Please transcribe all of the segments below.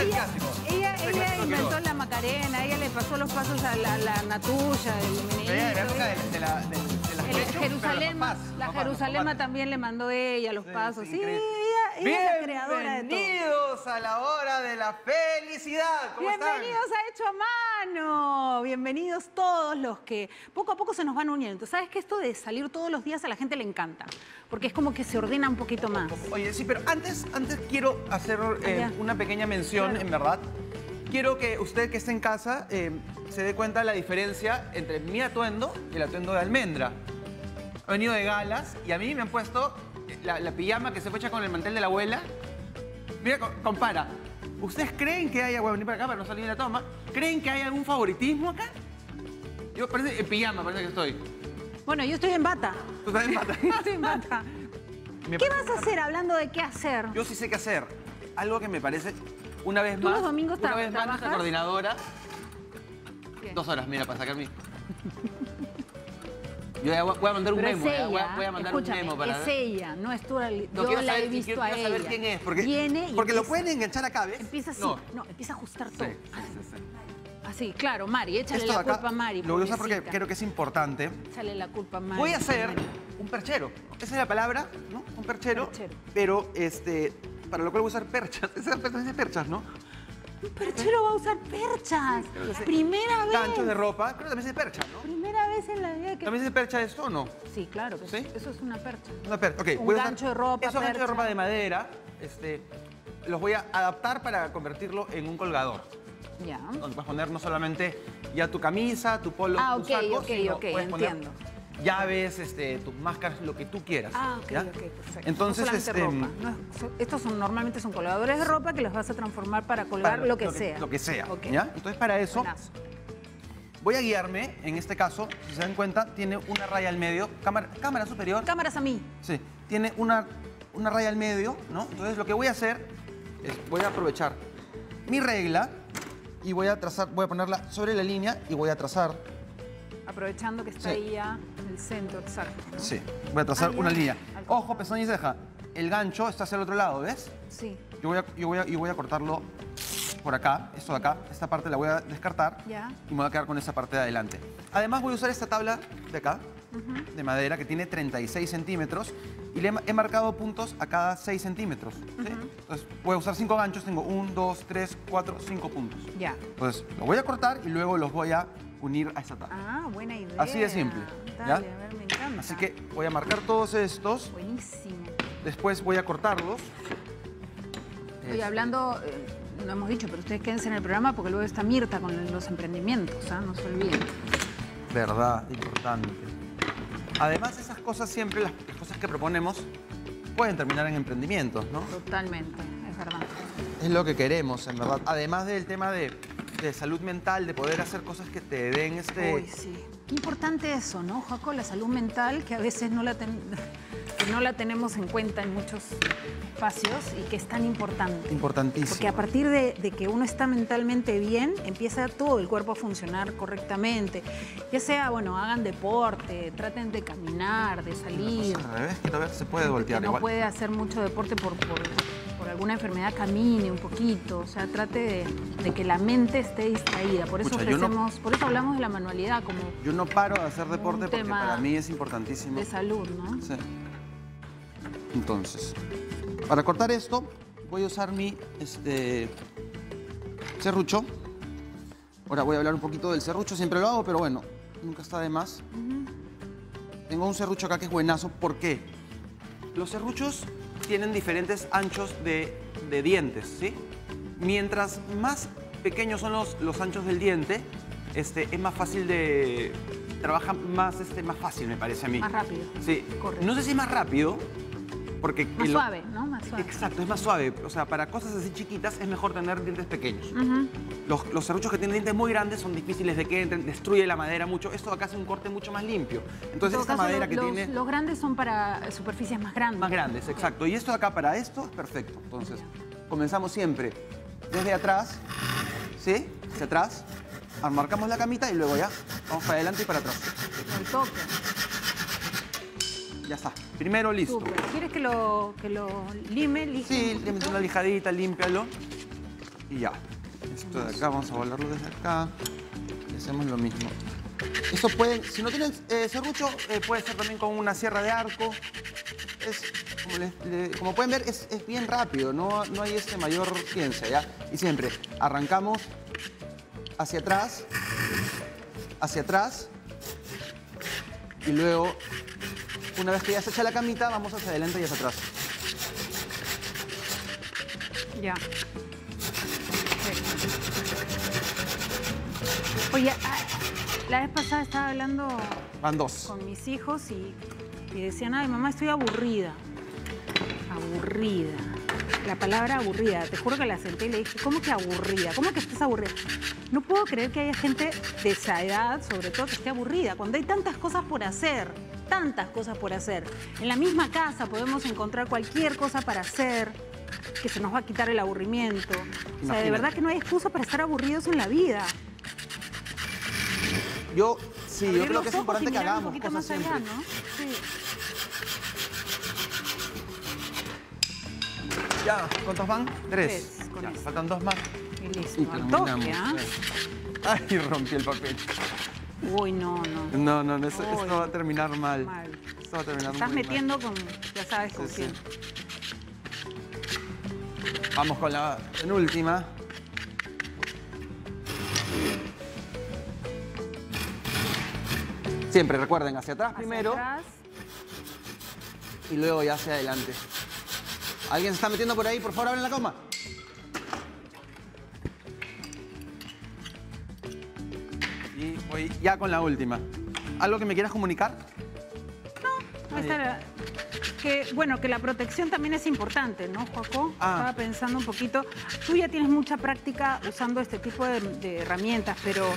El ella, clásico. Ella, inventó la Macarena, ella le pasó los pasos a la, la Natuya, el Pero ella la época de, de la, de, de las El Quechua, pero Jerusalén, las papás, la papás, Jerusalema papás. también le mandó ella los Sí, pasos. sí. Ella, ella es la creadora de todo. Bienvenidos a la hora de la felicidad. ¿Cómo están? Bienvenidos a Hecho a Mano. Bienvenidos todos los que poco a poco se nos van uniendo. ¿Sabes que esto de salir todos los días a la gente le encanta? Porque es como que se ordena un poquito más. Oye, sí, pero antes, antes quiero hacer eh, Ah, una pequeña mención, Claro. en verdad. Quiero que usted que esté en casa eh, se dé cuenta de la diferencia entre mi atuendo y el atuendo de almendra. He venido de galas y a mí me han puesto la, la pijama que se fue hecha con el mantel de la abuela. Mira, co- compara. ¿Ustedes creen que haya, voy a venir para acá para no salir de la toma, creen que hay algún favoritismo acá? Yo parece en pijama, parece que estoy. Bueno, yo estoy en bata. ¿Tú también, Marta? estoy en bata. Me ¿Qué parece- vas a hacer hablando de qué hacer? Yo sí sé qué hacer. Algo que me parece, una vez ¿Tú más. los domingos una vez más, nuestra trabajas? coordinadora. ¿Qué? Dos horas, mira, para sacar mi. Yo ya voy a mandar un Pero memo, es ella, voy a, voy a mandar un memo para. es ella, no es tú. Yo quiero la saber, he visto quiero, a quiero ella. saber quién es. Porque, Viene y porque lo pueden enganchar acá, ¿ves? Empieza así, No. no, empieza a ajustar todo. sí, sí, sí. Así, claro, Mari, échale Esto la acá culpa a Mari. lo voy a usar porque creo que es importante. Échale la culpa a Mari. Voy a hacer un perchero. Esa es la palabra, ¿no? Un perchero. Perchero. Pero, este, para lo cual voy a usar perchas. Esa es de perchas, ¿no? Un perchero va a usar perchas. Primera vez. Ganchos de ropa. Creo que también es de percha, ¿no? Primera vez en la vida que... ¿También es de percha esto o no? Sí, claro, que ¿Sí? eso es una percha. Una percha, ok. Un voy a usar gancho de ropa, Esos ganchos de ropa de madera, este, los voy a adaptar para convertirlo en un colgador. Ya. Donde puedes poner no solamente ya tu camisa, tu polo, Ah, tu ok, saco, ok, sino ok, puedes poner entiendo. Llaves, este, tus máscaras, lo que tú quieras. Ah, ok, ¿ya? ok, perfecto. Entonces, no este, ropa. No estos son, normalmente son colgadores de ropa que los vas a transformar para colgar para lo que sea. Lo que sea, Ok. ¿ya? Entonces, para eso, Buenazo. voy a guiarme, en este caso, si se dan cuenta, tiene una raya al medio, cámara, cámara superior. Cámaras a mí. Sí, tiene una, una raya al medio, ¿no? Entonces lo que voy a hacer es, voy a aprovechar mi regla y voy a trazar, voy a ponerla sobre la línea y voy a trazar, Aprovechando que está Sí. ahí ya el centro exacto. ¿no? sí, voy a trazar una línea. Al Ojo, pezón y ceja, el gancho está hacia el otro lado, ¿ves? Sí. Yo voy a, yo voy a, yo voy a cortarlo por acá, esto de acá, esta parte la voy a descartar Ya. y me voy a quedar con esa parte de adelante. Además voy a usar esta tabla de acá, de madera, que tiene 36 centímetros y le he, marcado puntos a cada 6 centímetros. ¿sí? Entonces voy a usar 5 ganchos, tengo 1, 2, 3, 4, 5 puntos. Ya. Entonces lo voy a cortar y luego los voy a unir a esta tabla. Ah, buena idea. Así de simple, Dale, ¿ya? a ver, me encanta. Así que voy a marcar todos estos, Buenísimo. después voy a cortarlos. Oye, hablando, eh, no hemos dicho, pero ustedes quédense en el programa porque luego está Mirta con los emprendimientos, ¿ah? No se olviden. Verdad, importante. Además, esas cosas siempre, las, las cosas que proponemos, pueden terminar en emprendimientos, ¿no? Totalmente, es verdad. Es lo que queremos, en verdad. Además del tema de, de salud mental, de poder hacer cosas que te den este... Uy, sí. Qué importante eso, ¿no, Jaco? La salud mental, que a veces no la, ten- no la tenemos en cuenta en muchos espacios y que es tan importante. Importantísimo. Porque a partir de, de que uno está mentalmente bien, empieza todo el cuerpo a funcionar correctamente. Ya sea, bueno, hagan deporte, traten de caminar, de salir. Al revés, que todavía se puede voltear que no igual. puede hacer mucho deporte por, por, por alguna enfermedad, camine un poquito. O sea, trate de, de que la mente esté distraída. Por eso Pucha, yo no- ofrecemos, por eso hablamos de la manualidad como Yo no paro de hacer deporte porque para mí es importantísimo. de salud, ¿no? Sí. Entonces, para cortar esto, voy a usar mi este, serrucho. Ahora voy a hablar un poquito del serrucho, siempre lo hago, pero bueno, nunca está de más. Tengo un serrucho acá que es buenazo. ¿Por qué? Los serruchos tienen diferentes anchos de, de dientes, ¿sí? Mientras más pequeños son los, los anchos del diente, este, es más fácil de... Trabaja más, este, más fácil, me parece a mí. Más rápido. Sí. Correcto. No sé si es más rápido, porque... Más lo- suave, ¿no? Más suave. Exacto, es más suave. O sea, para cosas así chiquitas es mejor tener dientes pequeños. Los, los serruchos que tienen dientes muy grandes son difíciles de que entren, destruye la madera mucho. Esto acá hace un corte mucho más limpio. En Entonces, esta caso, madera lo- que los, tiene... los grandes son para superficies más grandes. Más grandes, exacto. Y esto de acá para esto es perfecto. Entonces, comenzamos siempre desde atrás, ¿sí? Hacia atrás. Marcamos la camita y luego ya vamos para adelante y para atrás. El toque. Ya está. Primero listo. ¿Quieres que lo, que lo lime? Sí, un le una lijadita, límpialo. Y ya. Esto de acá, vamos a volarlo desde acá. Y hacemos lo mismo. Esto pueden, si no tienen eh, serrucho, eh, puede ser también con una sierra de arco. Es, como, les- le- como pueden ver, es, es bien rápido, no, no hay este mayor ciencia, ¿ya? Y siempre arrancamos hacia atrás, hacia atrás, y luego, una vez que ya se echa la camita, vamos hacia adelante y hacia atrás. Ya. Perfecto. Oye, ah, la vez pasada estaba hablando Van dos. con mis hijos y, y decían, ay, mamá, estoy aburrida. Aburrida. La palabra aburrida, te juro que la senté y le dije, ¿cómo que aburrida? ¿Cómo que estás aburrida? No puedo creer que haya gente de esa edad, sobre todo, que esté aburrida, cuando hay tantas cosas por hacer, tantas cosas por hacer. En la misma casa podemos encontrar cualquier cosa para hacer que se nos va a quitar el aburrimiento. O sea, de verdad que no hay excusa para estar aburridos en la vida. Yo, sí, yo creo que es importante que hagamos un poquito cosas más siempre. allá, ¿no? Sí. Ya, ¿cuántos van? Tres. Tres, con Ya, faltan dos más. Y listo. Y al terminamos. toque, ¿ah? Ay, rompí el papel. Uy, no, no. No, no, no, Uy. esto va a terminar mal. Mal. Esto va a terminar Estás muy mal. metiendo con, ya sabes con sí. Vamos con la penúltima. Siempre recuerden, hacia atrás Hacia primero atrás. y luego ya hacia adelante. ¿Alguien se está metiendo por ahí? Por favor, abren la coma. Voy ya con la última. ¿Algo que me quieras comunicar? Está la- que, bueno, que la protección también es importante, ¿no, Joaco? Ah. Estaba pensando un poquito. Tú ya tienes mucha práctica usando este tipo de, de herramientas, pero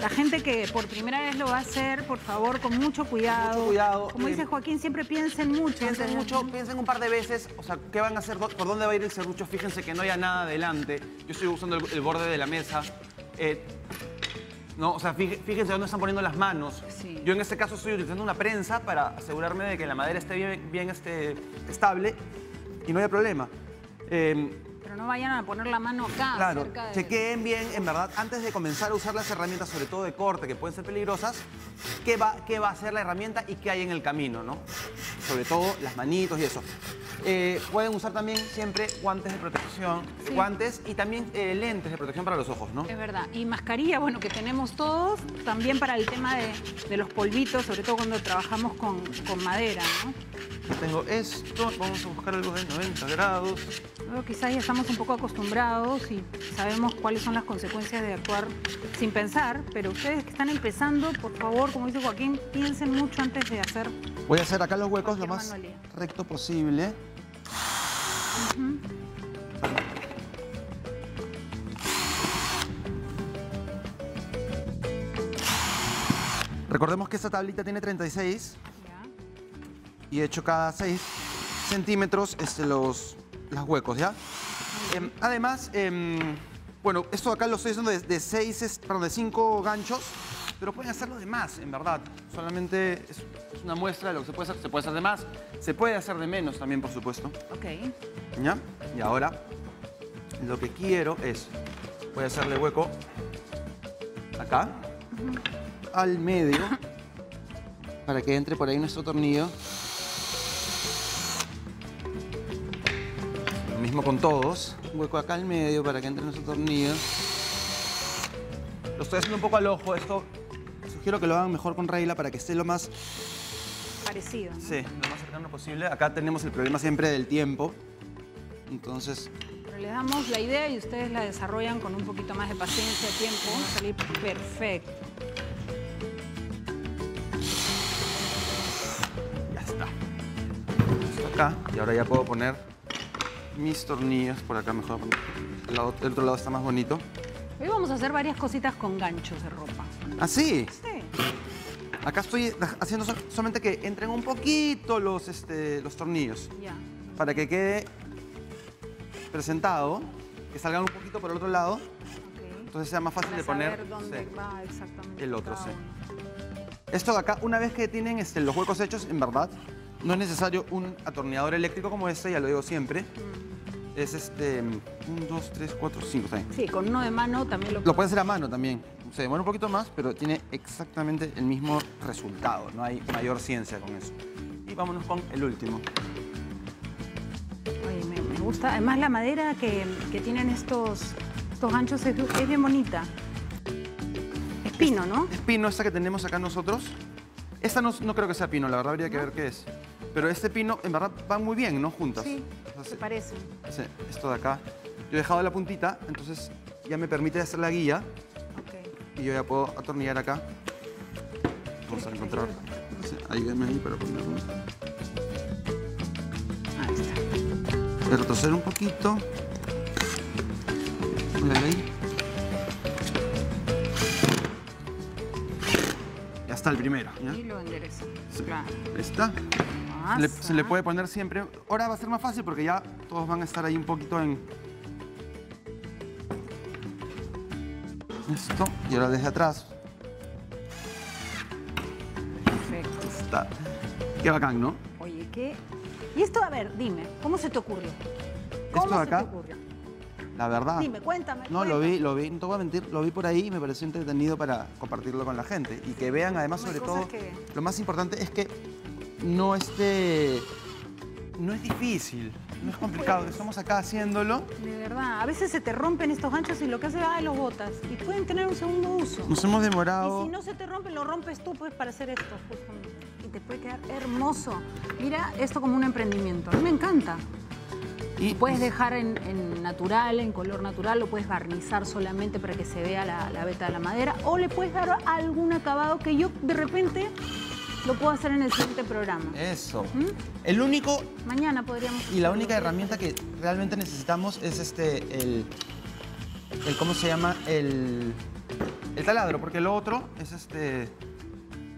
la gente que por primera vez lo va a hacer, por favor, con mucho cuidado. Mucho cuidado, Como dice Joaquín, siempre piensen mucho. Piensen mucho, piensen un par de veces, o sea, ¿qué van a hacer? ¿Por dónde va a ir el serrucho? Fíjense que no haya nada adelante. Yo estoy usando el, el borde de la mesa. Eh, no, o sea, fíj- fíjense dónde están poniendo las manos. Sí. Yo en este caso estoy utilizando una prensa para asegurarme de que la madera esté bien, bien este, estable y no haya problema. Eh, Pero no vayan a poner la mano acá, Claro, cerca de... chequeen bien, en verdad, antes de comenzar a usar las herramientas, sobre todo de corte, que pueden ser peligrosas, qué va, qué va a hacer la herramienta y qué hay en el camino, ¿no? Sobre todo las manitos y eso. Eh, pueden usar también siempre guantes de protección, Sí. guantes y también eh, lentes de protección para los ojos, ¿no? Es verdad. Y mascarilla, bueno, que tenemos todos, también para el tema de, de los polvitos, sobre todo cuando trabajamos con, con madera, ¿no? Tengo esto, vamos a buscar algo de 90 grados. Quizás ya estamos un poco acostumbrados y sabemos cuáles son las consecuencias de actuar sin pensar, pero ustedes que están empezando, por favor, como dice Joaquín, piensen mucho antes de hacer. Voy a hacer acá los huecos lo más manualidad. recto posible. Recordemos que esta tablita tiene 36 Ya. y he hecho cada 6 centímetros este, los, los huecos, ¿ya? Em, además, em, bueno, esto acá lo estoy haciendo de, de, seis, perdón, de 5 ganchos, pero pueden hacerlo de más, en verdad. Solamente es, es una muestra de lo que se puede hacer. Se puede hacer de más, se puede hacer de menos también, por supuesto. Ok. ¿Ya? Y ahora lo que quiero es, voy a hacerle hueco acá, al medio, para que entre por ahí nuestro tornillo. Lo mismo con todos, un hueco acá al medio para que entre nuestro tornillo. Lo estoy haciendo un poco al ojo, esto sugiero que lo hagan mejor con regla para que esté lo más Parecido. ¿no? Sí, lo más cercano posible. Acá tenemos el problema siempre del tiempo. Entonces, Pero les damos la idea y ustedes la desarrollan con un poquito más de paciencia, tiempo, van a salir perfecto. ya está. Esto acá. Y ahora ya puedo poner mis tornillos por acá mejor. El, lado- el otro lado está más bonito. Hoy vamos a hacer varias cositas con ganchos de ropa. ¿Ah, sí? Sí. Acá estoy haciendo so- solamente que entren un poquito los, este, los tornillos. Ya. Para que quede presentado. Que salgan un poquito por el otro lado. Entonces sea más fácil Para de poner. saber dónde sí. va exactamente El otro, sí. Esto de acá, una vez que tienen este, los huecos hechos, en verdad, no es necesario un atornillador eléctrico como este, ya lo digo siempre. Mm. Es este, 1, 2, 3, 4, 5, está bien. Sí, con uno de mano también lo, Lo puedes hacer a mano también. Se demora un poquito más, pero tiene exactamente el mismo resultado. No hay mayor ciencia con eso. Y vámonos con el último. Me, me gusta. Además, la madera que, que tienen estos, estos ganchos es, es bien bonita. Es pino, ¿no? Es pino esta que tenemos acá nosotros. Esta no, no creo que sea pino, la verdad habría que ver qué es. Pero este pino, en verdad, van muy bien, ¿no? Juntas. Sí, Se se- parece. esto de acá. Yo he dejado la puntita, entonces ya me permite hacer la guía Ok. y yo ya puedo atornillar acá. Vamos a encontrar. Ayúdame ahí para ponerlo. Ahí está. Voy a retroceder un poquito. Ahí. Ya está el primero. ¿ya? Y lo endereza. Sí. Claro. Ahí está. Se le, se le Pasa. puede poner siempre. Ahora va a ser más fácil porque ya todos van a estar ahí un poquito en. Esto. Y ahora desde atrás. Perfecto. Está. Qué bacán, ¿no? Oye, ¿qué? Y esto, a ver, dime, ¿cómo se te ocurrió? ¿Cómo ¿Esto de se te acá? ocurrió? La verdad. Dime, cuéntame. No, lo vi, lo vi, no te voy a mentir, lo vi por ahí y me pareció entretenido para compartirlo con la gente. Y que vean además, sobre todo, que- lo más importante es que no esté. No es difícil, no es complicado. puedes. Estamos acá haciéndolo. De verdad, a veces se te rompen estos ganchos y lo que haces, ay, los botas. Y pueden tener un segundo uso. Nos hemos Y demorado. si no se te rompe, lo rompes tú, pues, para hacer esto, justamente. Y te puede quedar hermoso. Mira esto como un emprendimiento. A mí me encanta. Y Puedes dejar en, en natural, en color natural, lo puedes barnizar solamente para que se vea la, la veta de la madera, o le puedes dar algún acabado que yo de repente lo puedo hacer en el siguiente programa. Eso. ¿Mm? El único Mañana podríamos. y la única herramienta que realmente necesitamos es este, el, el ¿cómo se llama? El, el taladro, porque lo otro es este,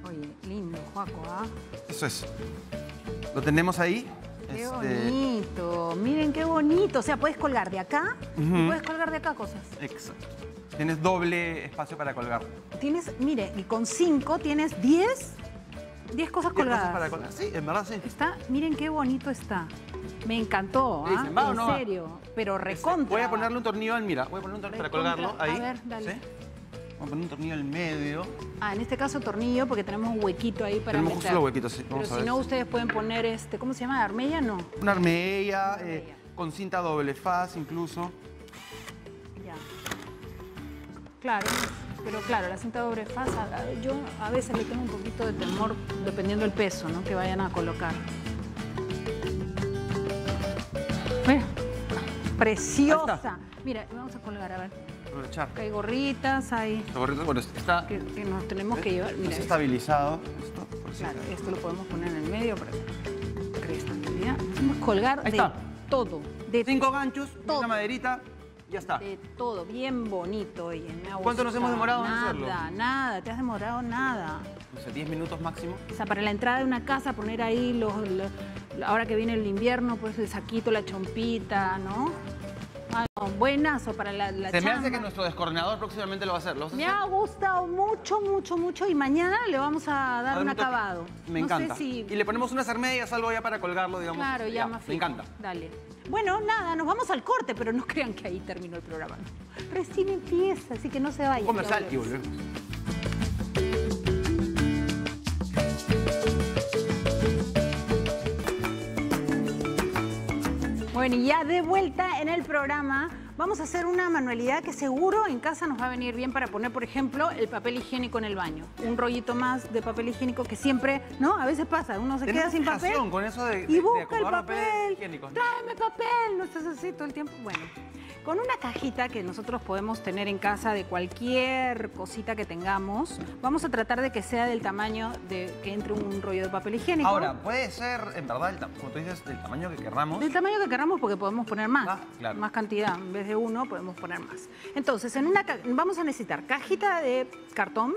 Oye, lindo, Juaco, ¿ah? eso es. Lo tenemos ahí. Qué este, bonito. Miren qué bonito. O sea, puedes colgar de acá y puedes colgar de acá cosas. Exacto. Tienes doble espacio para colgar. Tienes, mire, y con cinco tienes 10, 10 cosas ¿Qué colgadas. cosas para colgar? Sí, en verdad sí. Está, miren qué bonito está. Me encantó, ¿Qué ¿ah? dicen, ¿va o en no va? serio. Pero Este, recontra. Voy a ponerle un tornillo al, mira, voy a poner un tornillo para colgarlo ahí. A ver, dale. ¿sí? Voy a poner un tornillo al medio. Ah, en este caso tornillo, porque tenemos un huequito ahí para Tenemos meter. justo los huequitos, sí. Pero Vamos a si no, ustedes pueden poner este, ¿cómo se llama? ¿Armella? No. Una armella, eh, Armella. con cinta doble faz incluso. Ya. Claro, pero claro, la cinta doble faz, a- yo a veces le tengo un poquito de temor dependiendo del peso, ¿no? Que vayan a colocar. Mira, preciosa. Mira, vamos a colgar, a ver. Aprovechar. Hay gorritas, hay Los gorritos, Bueno, está, que, que nos tenemos que llevar. Mira, está esto, estabilizado. Esto, por si claro, esto lo podemos poner en el medio para estabilidad. Vamos a colgar Ahí de está. todo, de Cinco ganchos, una maderita, ya está. De todo, bien bonito, oye. ¿Cuánto nos hemos demorado en nada, hacerlo? Nada, nada, te has demorado nada. No sé, 10 minutos máximo. O sea, para la entrada de una casa poner ahí los, los- ahora que viene el invierno, pues el saquito, la chompita, ¿no? Ah, buenazo para la, la Se me hace que nuestro descoordinador próximamente lo va a hacer. ¿Lo vas a Me hacer? ha gustado mucho, mucho, mucho y mañana le vamos a dar A un acabado. Me no encanta. Sé si... Y le ponemos unas armillas, algo ya para colgarlo, digamos. Claro, ya, más Me encanta. Dale. Bueno, nada, nos vamos al corte, pero no crean que ahí terminó el programa. Recién empieza, así que no se vayan. Comercial ya y volvemos. Bueno, y ya de vuelta en el programa, vamos a hacer una manualidad que seguro en casa nos va a venir bien para poner, por ejemplo, el papel higiénico en el baño. Un rollito más de papel higiénico que siempre, ¿no? A veces pasa, uno se queda sin papel con eso de, de- y de busca el acomodar papel. higiénico. Tráeme papel, no estás así todo el tiempo. Bueno, con una cajita que nosotros podemos tener en casa de cualquier cosita que tengamos, vamos a tratar de que sea del tamaño de que entre un rollo de papel higiénico. Ahora, puede ser, en verdad, el como tú dices, del tamaño que querramos. Del tamaño que queramos porque podemos poner más. Ah, claro. Más cantidad. En vez de uno podemos poner más. Entonces, en una vamos a necesitar cajita de cartón.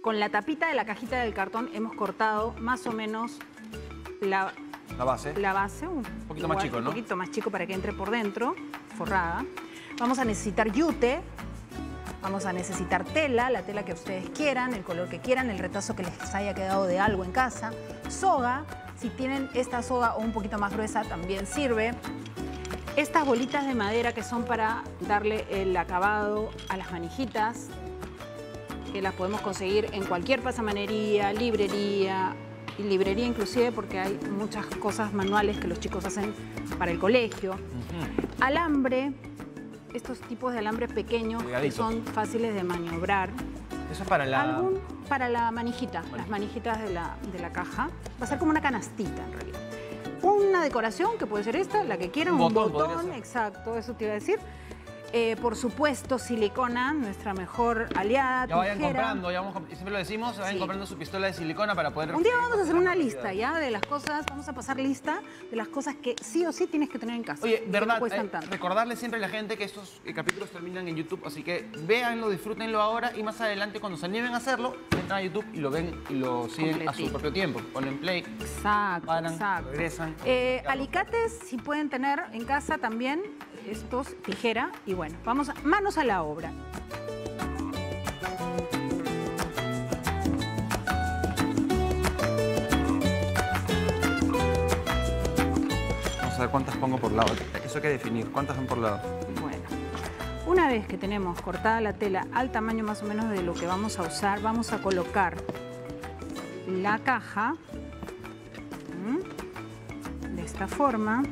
Con la tapita de la cajita del cartón hemos cortado más o menos la, La base. la base. Un poquito más chico, Un ¿no? poquito más chico para que entre por dentro, forrada. Vamos a necesitar yute. Vamos a necesitar tela, la tela que ustedes quieran, el color que quieran, el retazo que les haya quedado de algo en casa. Soga, si tienen esta soga o un poquito más gruesa también sirve. Estas bolitas de madera que son para darle el acabado a las manijitas, que las podemos conseguir en cualquier pasamanería, librería, y librería inclusive porque hay muchas cosas manuales que los chicos hacen para el colegio. Alambre, estos tipos de alambre pequeños que son fáciles de maniobrar. Eso es para la... Algún para la manijita, las manijitas de la, de la caja. Va a ser como una canastita en realidad. Una decoración que puede ser esta, la que quieran, Un un botón botón, exacto, eso te iba a decir. Eh, por supuesto, silicona, nuestra mejor aliada, Ya vayan tijera. comprando, ya vamos, siempre lo decimos, vayan Sí. comprando su pistola de silicona para poder... Un día vamos a hacer una lista ya de las cosas, vamos a pasar lista de las cosas que sí o sí tienes que tener en casa. Oye, verdad, no eh, recordarle siempre a la gente que estos eh, capítulos terminan en YouTube, así que véanlo, disfrútenlo ahora y más adelante cuando se animen a hacerlo, entran a YouTube y lo ven y lo siguen a su propio tiempo. Ponen play, Exacto, paran, exacto. regresan. Eh, alicates, si pueden tener en casa también, estos, tijera, y bueno, vamos, a- manos a la obra. Vamos a ver cuántas pongo por lado. Eso hay que definir, cuántas son por lado. Bueno, una vez que tenemos cortada la tela al tamaño más o menos de lo que vamos a usar, vamos a colocar la caja de esta forma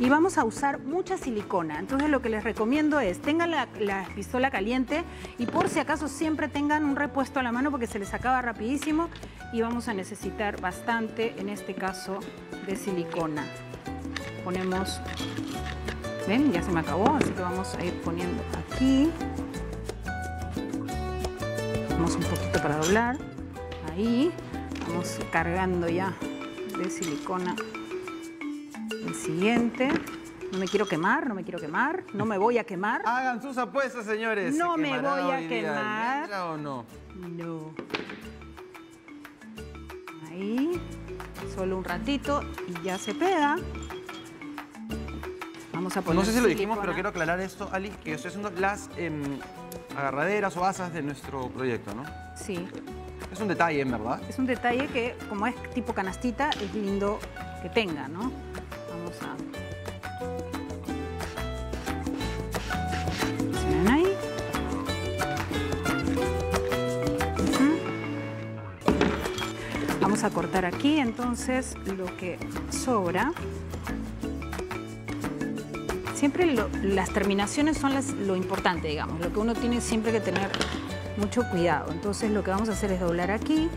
y vamos a usar mucha silicona. Entonces lo que les recomiendo es tengan la, la pistola caliente y por si acaso siempre tengan un repuesto a la mano porque se les acaba rapidísimo y vamos a necesitar bastante, en este caso, de silicona. Ponemos, ven, ya se me acabó, así que vamos a ir poniendo aquí. Vamos un poquito para doblar, ahí. Vamos cargando ya de silicona el siguiente. No me quiero quemar, no me quiero quemar, no me voy a quemar. Hagan sus apuestas, señores. No ¿Se me voy a día quemar. O no? No. Ahí, solo un ratito y ya se pega. Vamos a poner No sé si lo dijimos, pero quiero aclarar esto, Ali, que yo estoy haciendo las em, agarraderas o asas de nuestro proyecto, ¿no? Sí, Es un detalle, en verdad. es un detalle que como es tipo canastita, es lindo que tenga, ¿no? Vamos a... Cortar aquí entonces lo que sobra. Siempre lo- las terminaciones son las- lo importante, digamos, lo que uno tiene siempre que tener mucho cuidado. Entonces lo que vamos a hacer es doblar aquí,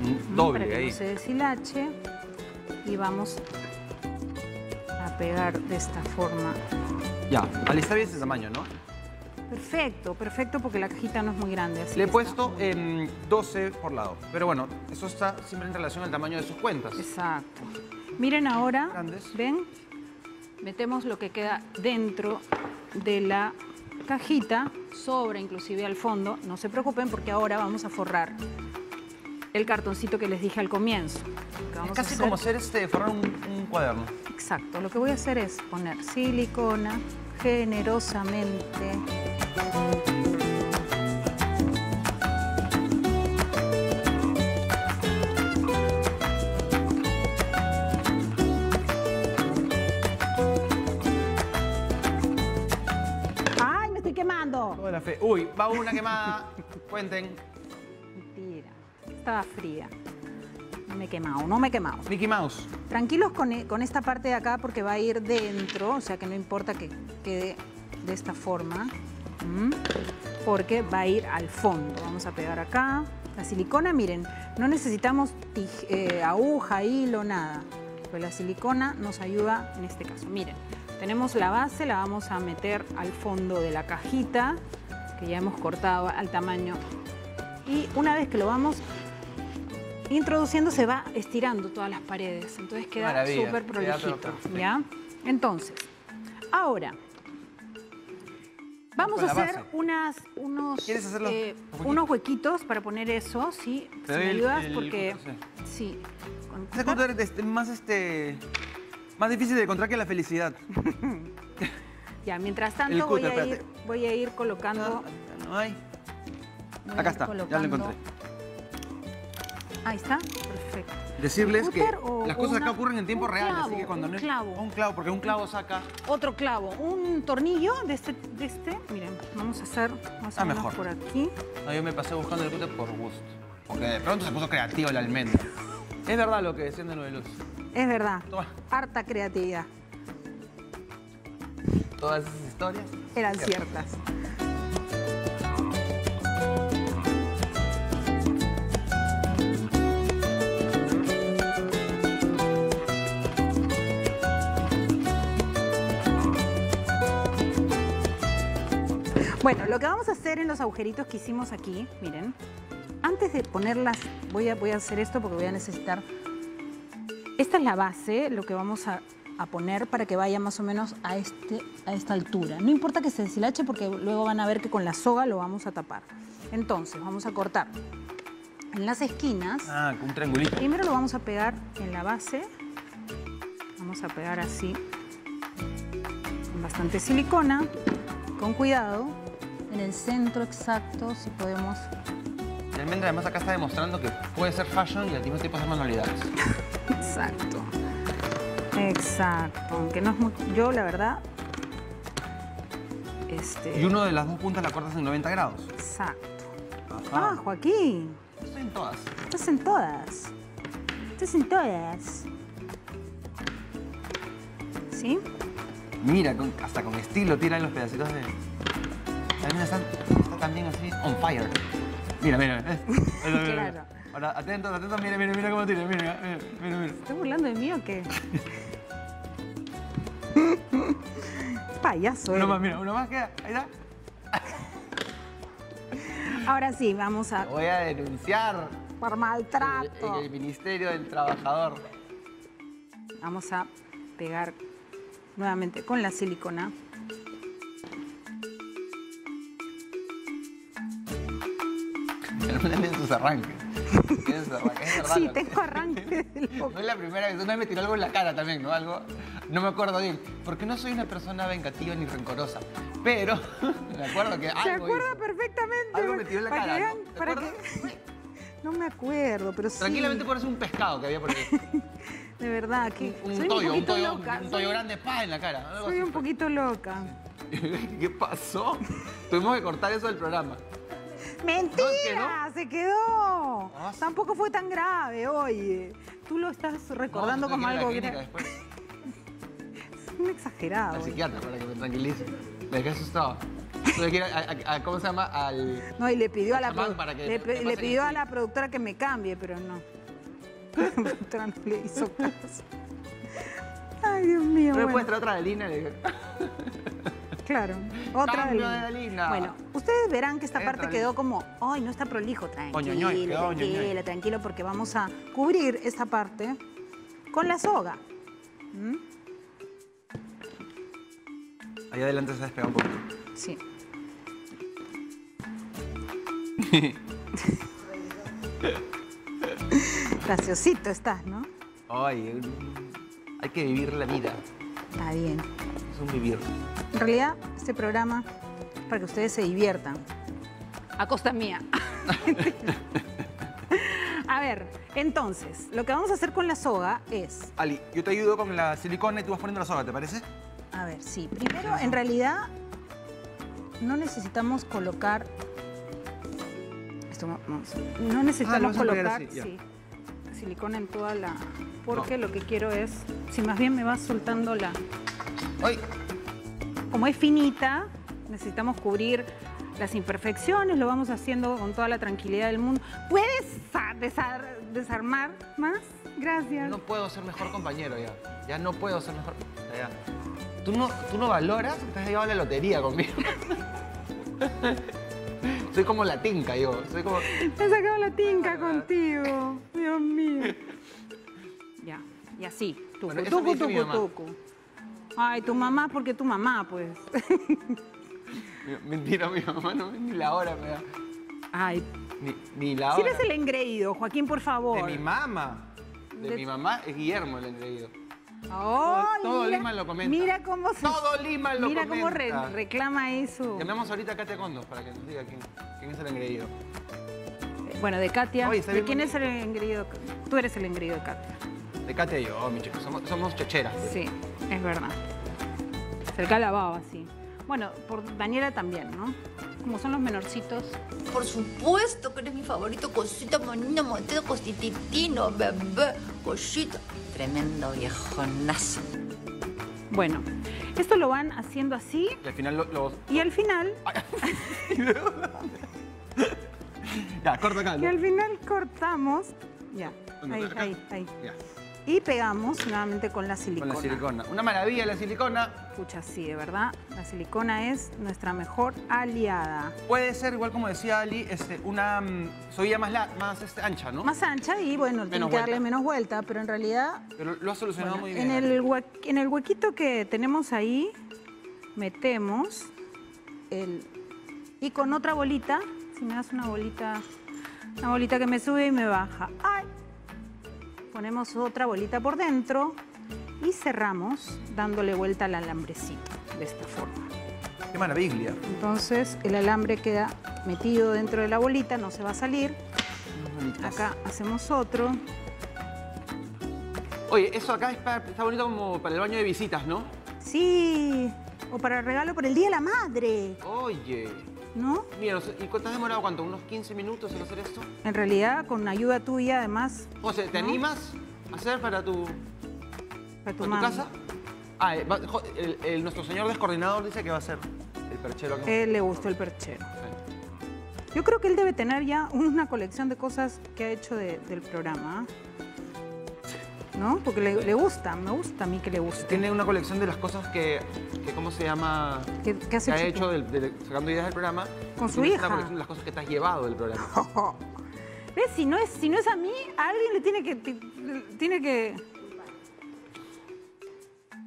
Mm, ¿no? para Doble que ahí. no se deshilache y vamos pegar de esta forma. Ya, Ali está bien ese tamaño, ¿no? Perfecto, perfecto porque la cajita no es muy grande. así Le he puesto em, 12 por lado. Pero bueno, eso está siempre en relación al tamaño de sus cuentas. Exacto. Miren ahora, Grandes. ¿ven? Metemos lo que queda dentro de la cajita, sobra inclusive al fondo. No se preocupen porque ahora vamos a forrar el cartoncito que les dije al comienzo. Es casi hacer- como hacer este, forrar un, un cuaderno. Exacto, lo que voy a hacer es poner silicona generosamente. ¡Ay, me estoy quemando! Toda la fe. Uy, va una quemada. Cuenten. Estaba fría. No me he quemado, no me he quemado. Mickey Mouse. Tranquilos con, e- con esta parte de acá porque va a ir dentro, o sea que no importa que quede de esta forma, porque va a ir al fondo. Vamos a pegar acá. La silicona, miren, no necesitamos tij- eh, aguja, hilo, nada. Pero la silicona nos ayuda en este caso. Miren, tenemos la base, la vamos a meter al fondo de la cajita, que ya hemos cortado al tamaño. Y una vez que lo vamos introduciendo se va estirando todas las paredes, entonces queda súper prolijito, perfecto. ¿ya? Entonces, ahora vamos a hacer unas, unos, eh, unos huequitos para poner eso, ¿sí? Si me el- ayudas, el porque cúter, sí. Ese es más este. Más difícil de encontrar que la felicidad. Ya, mientras El tanto voy, a ir, espérate. voy a ir colocando. No hay. voy a Acá está, ya lo encontré. Ahí está, perfecto. Decirles que ¿Cúter o- las cosas acá ocurren en tiempo real, así que cuando un no es- clavo. un clavo, porque un clavo saca Otro clavo, un tornillo de este, de este. Miren, vamos a hacer más o menos mejor. por aquí. No, yo me pasé buscando el cúter por gusto. Porque de pronto se puso creativo la almendra. Es verdad lo que decían de lo de luz. Es verdad, Toma. harta creatividad. Todas esas historias. Eran ciertas. Bueno, lo que vamos a hacer en los agujeritos que hicimos aquí, miren, antes de ponerlas, voy a, voy a hacer esto porque voy a necesitar esta es la base, lo que vamos a, a poner para que vaya más o menos a, este, a esta altura. No importa que se deshilache porque luego van a ver que con la soga lo vamos a tapar. Entonces, vamos a cortar en las esquinas. Ah, con un triangulito. Primero lo vamos a pegar en la base. Vamos a pegar así, con bastante silicona, con cuidado, en el centro exacto, si podemos La almendra además acá está demostrando que puede ser fashion y al mismo tiempo hacer manualidades. Exacto. Exacto. Aunque no es muy... Yo, la verdad... Este... Y uno de las dos puntas la cortas en 90 grados. Exacto. Ajá. Ah, Joaquín. Estoy en todas. Estás en todas. Estás en todas. ¿Sí? Mira, con- hasta con estilo tiran los pedacitos de... La almendra está, está también así, on fire. Mira, mira. eh. Mira, mira, mira. Ahora, atentos, atentos, mira, mira, mira cómo tira, mira, mira, mira, mira. ¿Estás burlando de mí o qué? Payaso. Uno eres. más, mira, uno más queda. Ahí está. Ahora sí, vamos a... Te voy a denunciar Por en maltrato. el Ministerio del Trabajador. Vamos a pegar nuevamente con la silicona. Pero no tienen sus arranques. Sus arranques, es verdad. Sí, tengo arranque de loco. No es la primera vez, una vez me tiró algo en la cara también, ¿no? Algo, no me acuerdo bien, porque no soy una persona vengativa ni rencorosa, pero me acuerdo que Se algo acuerda hizo. perfectamente. Algo me tiró en la para cara, que ¿no? vean- ¿Te para que- No me acuerdo, pero sí. Tranquilamente por eso un pescado que había por ahí. De verdad, que Un, un soy toyo, un toyo, loca. un toyo grande, pa, en la cara. Soy un poquito loca. ¿Qué pasó? Tuvimos que cortar eso del programa. ¡Mentira! ¡Se quedó! Ah, sí. Tampoco fue tan grave, oye. Tú lo estás recordando No, como algo grave. Es un exagerado. al psiquiatra, para que me tranquilice. Me dejé asustado. A, a- a- ¿cómo se llama? Al... No, y le pidió a la, para que le, le pidió a la productora que me cambie, pero no. La productora no le hizo caso. Ay, Dios mío. ¿No me bueno. puedes traer otra de Lina? Claro, otra de. Bueno, ustedes verán que esta Entra parte quedó como, ay, no está prolijo, tranquilo, tranquilo, tranquilo, porque vamos a cubrir esta parte con la soga. ¿Mm? Ahí adelante se despega un poquito. Sí. Graciosito estás, ¿no? Ay, hay que vivir la vida. Está bien. Es un vivir. En realidad, este programa es para que ustedes se diviertan. A costa mía. a ver, entonces, lo que vamos a hacer con la soga es Ali, yo te ayudo con la silicona y tú vas poniendo la soga, ¿te parece? A ver, sí. Primero, en realidad, no necesitamos colocar... Esto no, no, necesitamos vamos a pegar colocar así, ya. sí, silicona en toda la... Porque lo que quiero es, si más bien me va soltando la... ¡Ay! Como es finita, necesitamos cubrir las imperfecciones, lo vamos haciendo con toda la tranquilidad del mundo. ¿Puedes sa- desar- desarmar más? Gracias. No puedo ser mejor compañero ya. Ya no puedo ser mejor. Ya. ¿Tú, no, tú no valoras te has llevado la lotería conmigo. Soy como la tinca yo. Soy como. Me he sacado la tinca contigo. Dios mío. Ya, y así. Tucu, Bueno, tucu, tucu. Ay, tu mamá, porque tu mamá, pues. Mentira, mi mamá no ni la hora me da. Ay, Ni, ni la hora. eres el engreído, Joaquín, por favor. De mi mamá. De, De- mi mamá es Guillermo el engreído. Ay, todo mira- Lima lo comenta. Mira cómo se... Todo Lima lo Mira cómo re- comenta. reclama eso. Llamemos ahorita a Katia Condos para que nos diga quién, quién es el engreído. bueno, de Katia. Oye, ¿De quién bonito. es el engreído? Tú eres el engreído de Katia. De Katia y yo, mi chico, somos, somos checheras. Sí, es verdad. Cerca la baba, sí. Bueno, por Daniela también, ¿no? Como son los menorcitos. Por supuesto que eres mi favorito, cosita manina, mateo, cosititino, bebé, cosita. Tremendo viejonazo. Bueno, esto lo van haciendo así Y al final lo- y al final, Ya, corta acá. y al final cortamos. Ya, ahí, ahí, ahí. Ya, Y pegamos nuevamente con la con silicona. la silicona. Una maravilla la silicona. Pucha, sí, de verdad. La silicona es nuestra mejor aliada. Puede ser, igual como decía Ali, este, una soya más, la- más este, ancha, ¿no? Más ancha y bueno, tiene que darle vuelta. menos vuelta, pero en realidad Pero lo ha solucionado Bueno, muy bien. En el, en el huequito que tenemos ahí, metemos el... Y con otra bolita, si me das una bolita, una bolita que me sube y me baja. ¡Ay! Ponemos otra bolita por dentro y cerramos dándole vuelta al alambrecito, de esta forma. Qué maravilla. Entonces el alambre queda metido dentro de la bolita, no se va a salir. Acá hacemos otro. Oye, eso acá es para- está bonito como para el baño de visitas, ¿no? Sí, o para regalo por el Día de la Madre, Oye. ¿No? Mira, ¿y cuánto has demorado? ¿Cuánto? ¿Unos 15 minutos en hacer esto? En realidad, con ayuda tuya, además, O sea, ¿te ¿No? animas a hacer para tu, para tu para tu mami. casa? Ah, eh, el- el- nuestro señor descoordinador dice que va a ser el perchero acá. Él le gustó el perchero. Sí. Yo creo que él debe tener ya una colección de cosas que ha hecho de- del programa. ¿No? Porque le, le gusta, me gusta a mí que le guste. Tiene una colección de las cosas que, que ¿cómo se llama? ¿Qué, qué Que ha hecho del- del- sacando ideas del programa. Con su hija. Una colección de las cosas que te has llevado del programa. ¿Ves? Si no, es, si no es a mí, a alguien le tiene que, ti- tiene que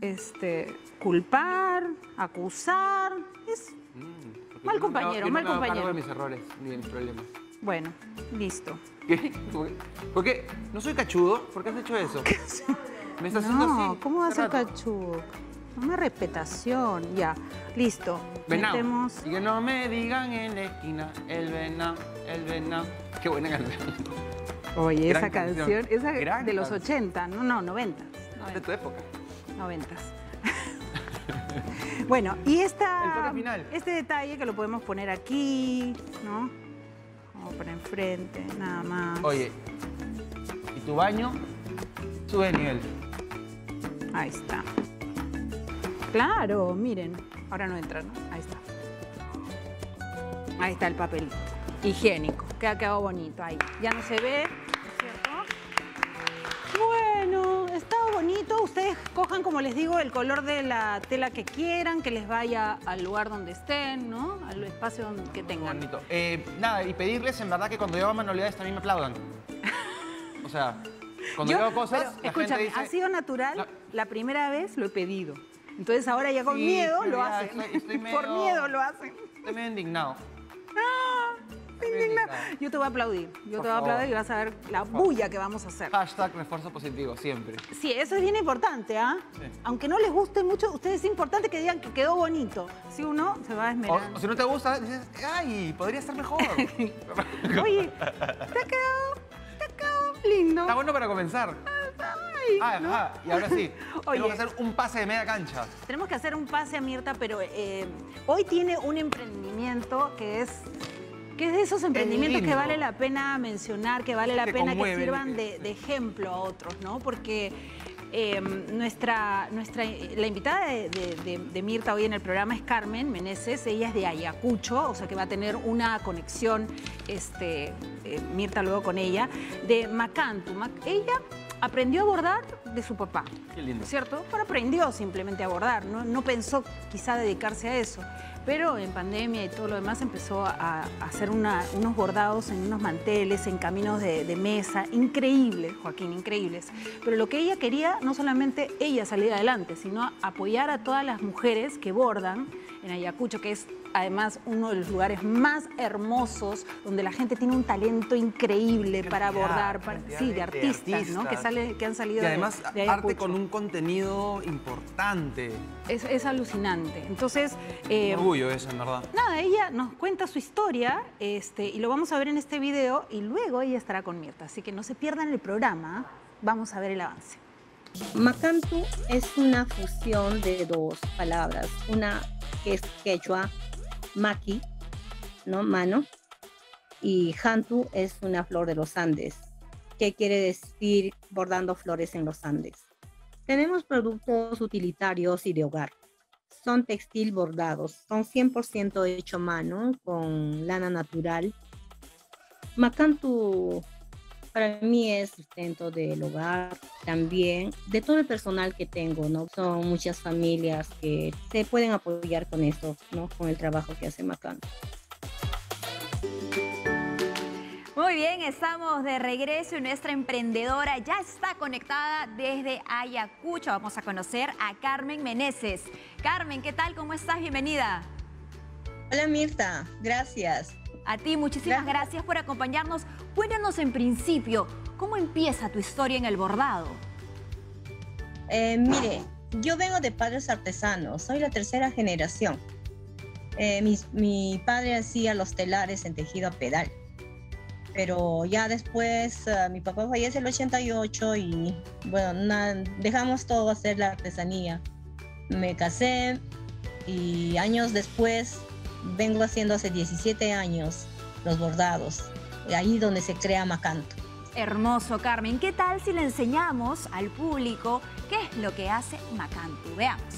este, culpar, acusar. Es, Mm, Mal yo no compañero, yo no mal me compañero. de mis errores ni de mis problemas. bueno, listo. ¿Qué? ¿Por qué? ¿Por qué? ¿No soy cachudo? ¿Por qué has hecho eso? ¿Me estás haciendo No, así? ¿cómo va a ser rato? cachudo? Una respetación, ya. Listo. Venado. Metemos. Y que no me digan en la esquina, el venado, el venado. Qué buena canción. Oye, Gran esa canción, canción. esa Gran de los canción. 80, no, no, 90. De tu época. 90. bueno, y esta, El toque final. este detalle que lo podemos poner aquí, ¿no? Como para enfrente, nada más. Oye, ¿y tu baño? Sube de nivel. Ahí está. Claro, miren. Ahora no entra, ¿no? Ahí está. Ahí está el papel higiénico. Que ha quedado bonito ahí. Ya no se ve, Ustedes cojan, como les digo, el color de la tela que quieran, que les vaya al lugar donde estén, ¿no? Al espacio donde, que tengan. Bonito. Eh, nada, y pedirles en verdad que cuando yo hago manualidades también me aplaudan. O sea, cuando yo, hago cosas, pero, la escúchame, gente dice... ha sido natural. La- La primera vez lo he pedido. Entonces ahora ya con Sí, miedo lo hacen. estoy- estoy Por medio- miedo lo hacen. Estoy medio indignado. Yo te voy a aplaudir. Yo Por te voy a aplaudir y vas a ver la bulla que vamos a hacer. Hashtag refuerzo positivo, siempre. Sí, eso es bien importante, ¿ah? Sí. Aunque no les guste mucho, ustedes es importante que digan que quedó bonito. Si uno se va a esmerar. o si no te gusta, dices, ay, podría estar mejor. Oye, te ha quedado, te ha quedado lindo. Está bueno para comenzar. Ah, ¿no? ajá. Y ahora sí, Oye. tenemos que hacer un pase de media cancha. Tenemos que hacer un pase a Mirta, pero eh, hoy tiene un emprendimiento que es, que es de esos emprendimientos que vale la pena mencionar, que vale la Que pena que sirvan de, de ejemplo a otros, ¿no? Porque eh, nuestra, nuestra, la invitada de, de- de- de Mirta hoy en el programa es Carmen Meneses, ella es de Ayacucho, o sea que va a tener una conexión, este, eh, Mirta luego con ella, de Macantu. Mac- ella aprendió a bordar de su papá. Qué lindo. ¿cierto? Pero aprendió simplemente a bordar, no, no pensó quizá dedicarse a eso. Pero en pandemia y todo lo demás empezó a, hacer unos bordados en unos manteles, en caminos de, de mesa, increíbles, Joaquín, increíbles. Pero lo que ella quería, no solamente ella salir adelante, sino apoyar a todas las mujeres que bordan en Ayacucho, que es además uno de los lugares más hermosos donde la gente tiene un talento increíble para abordar, sí, de, artistas, ¿no? Que, sale, que han salido y además arte con un contenido importante. Es, alucinante. Entonces... Eh, orgullo eso, en verdad. Nada, ella nos cuenta su historia este, y lo vamos a ver en este video y luego ella estará con Mirta. Así que no se pierdan el programa, vamos a ver el avance. Macantu es una fusión de dos palabras, una que es quechua, maki, ¿no? Mano, y hantu es una flor de los Andes, que quiere decir bordando flores en los Andes. Tenemos productos utilitarios y de hogar. Son textil bordados, son 100% hecho mano con lana natural. Macantu para mí es sustento del hogar, también de todo el personal que tengo, ¿no? Son muchas familias que se pueden apoyar con esto, ¿no? Con el trabajo que hace Macán. Muy bien, estamos de regreso y nuestra emprendedora ya está conectada desde Ayacucho. Vamos a conocer a Carmen Meneses. Carmen, ¿qué tal? ¿Cómo estás? Bienvenida. Hola Mirta, gracias. A ti, muchísimas gracias. por acompañarnos. Cuéntanos en principio, ¿cómo empieza tu historia en el bordado? Eh, mire, yo vengo de padres artesanos, soy la tercera generación. Eh, mi, padre hacía los telares en tejido a pedal, pero ya después eh, mi papá fallece en el 88 y bueno, dejamos todo hacer la artesanía. Me casé y años después vengo haciendo hace 17 años los bordados, ahí donde se crea Macanto. Hermoso, Carmen. ¿Qué tal si le enseñamos al público qué es lo que hace Macanto? Veamos.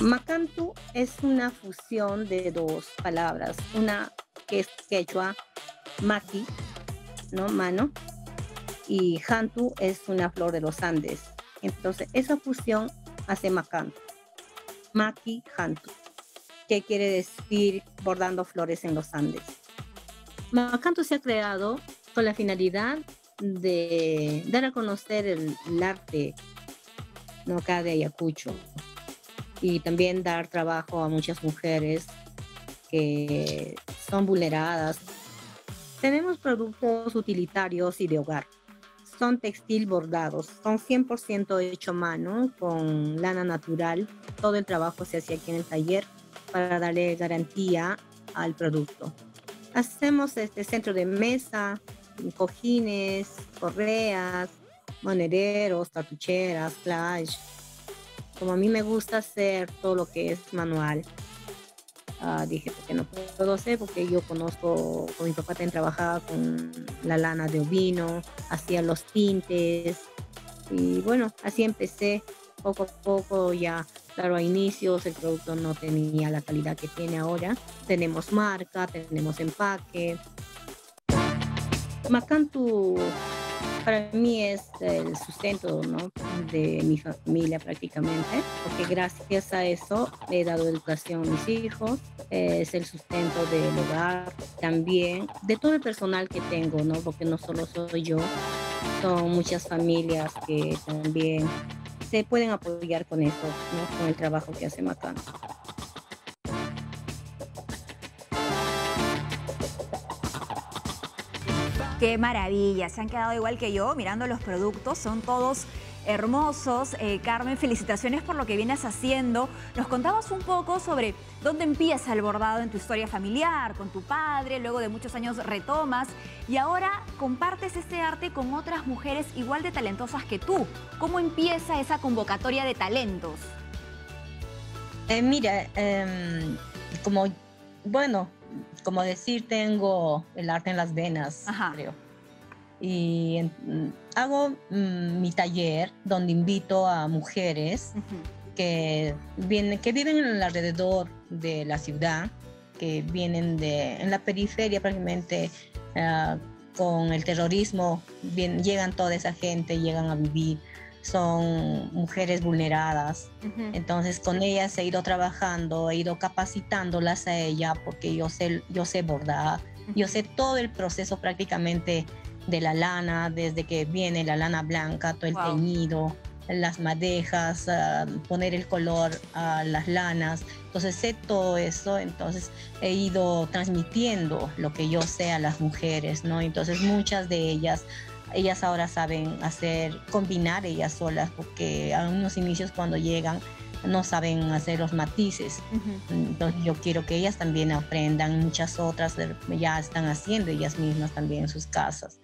Macantu es una fusión de dos palabras, una que es quechua, maki, ¿no? Mano, y hantu es una flor de los Andes. Entonces, esa fusión hace Macantu. Maki Hantu, que quiere decir bordando flores en los Andes. Macanto se ha creado con la finalidad de dar a conocer el, arte ¿no? acá de Ayacucho y también dar trabajo a muchas mujeres que son vulneradas. Tenemos productos utilitarios y de hogar son textil bordados, son 100% hecho mano con lana natural. Todo el trabajo se hace aquí en el taller para darle garantía al producto. Hacemos este centro de mesa, cojines, correas, monederos, tatucheras, flash. Como a mí me gusta hacer todo lo que es manual, Ah, dije, porque no puedo hacer? Porque yo conozco, con mi papá también trabajaba con la lana de ovino, hacía los tintes. Y bueno, así empecé poco a poco ya. Claro, a inicios el producto no tenía la calidad que tiene ahora. Tenemos marca, tenemos empaque. Macantu para mí es el sustento de mi familia prácticamente, porque gracias a eso he dado educación a mis hijos, es el sustento del hogar, también de todo el personal que tengo, ¿no? porque no solo soy yo, son muchas familias que también se pueden apoyar con eso, ¿no? con el trabajo que hace Macán. Qué maravilla, se han quedado igual que yo mirando los productos, son todos hermosos. Eh, Carmen, felicitaciones por lo que vienes haciendo. Nos contabas un poco sobre dónde empieza el bordado en tu historia familiar, con tu padre, luego de muchos años retomas y ahora compartes este arte con otras mujeres igual de talentosas que tú. ¿Cómo empieza esa convocatoria de talentos? Eh, mira, em, como, bueno, como decir, tengo el arte en las venas, creo. Y mm, hago mm, mi taller donde invito a mujeres que, vienen, que viven en el alrededor de la ciudad, que vienen de en la periferia prácticamente ah, con el terrorismo, bien, llegan toda esa gente, llegan a vivir son mujeres vulneradas. Entonces con ellas he ido trabajando, he ido capacitándolas a ella porque yo sé, yo sé bordar, yo sé todo el proceso prácticamente de la lana, desde que viene la lana blanca, todo el teñido, las madejas, ah, poner el color a las lanas. Entonces sé todo eso, entonces he ido transmitiendo lo que yo sé a las mujeres, ¿no? Entonces muchas de ellas, ellas ahora saben hacer, combinar ellas solas, porque a unos inicios cuando llegan no saben hacer los matices. Entonces yo quiero que ellas también aprendan, muchas otras ya están haciendo ellas mismas también en sus casas.